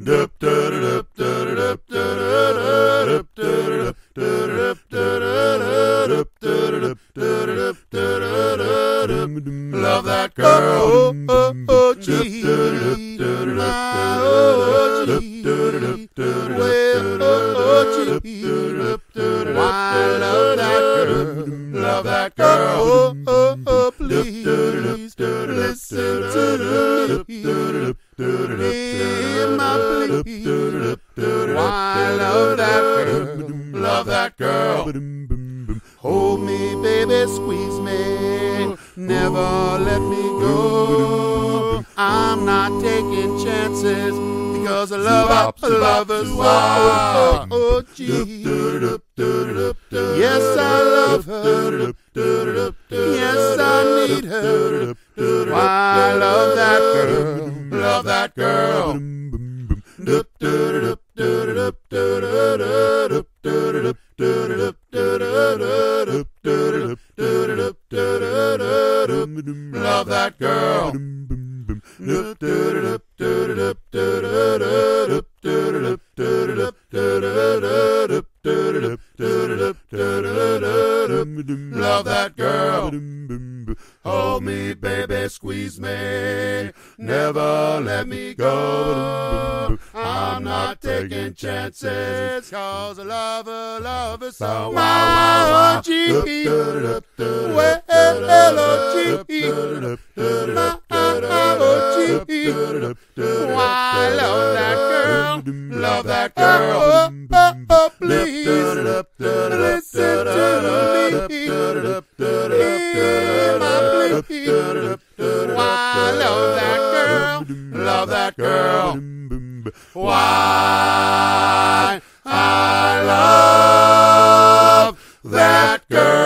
Love that girl. Oh, oh, oh, gee. Oh, gee. Well, oh, gee. Why love that girl? Love that girl. Oh, oh, oh, please. Listen Plea. Why love that girl? Love that girl. Hold me, baby, squeeze me. Never let me go. I'm not taking chances because I love our lovers. Oh, oh, oh, gee. Yes, I love her. Yes, I need her. Why love that girl? Love that girl. Love that girl. Love that girl. Hold me, baby, squeeze me. Never let me go. I'm not taking chances. Cause I love her, love so. My OG. Well, OG. My OG. Why love that girl? Love that girl. Oh, oh, oh, please. Listen to Love that girl. Why I love that girl.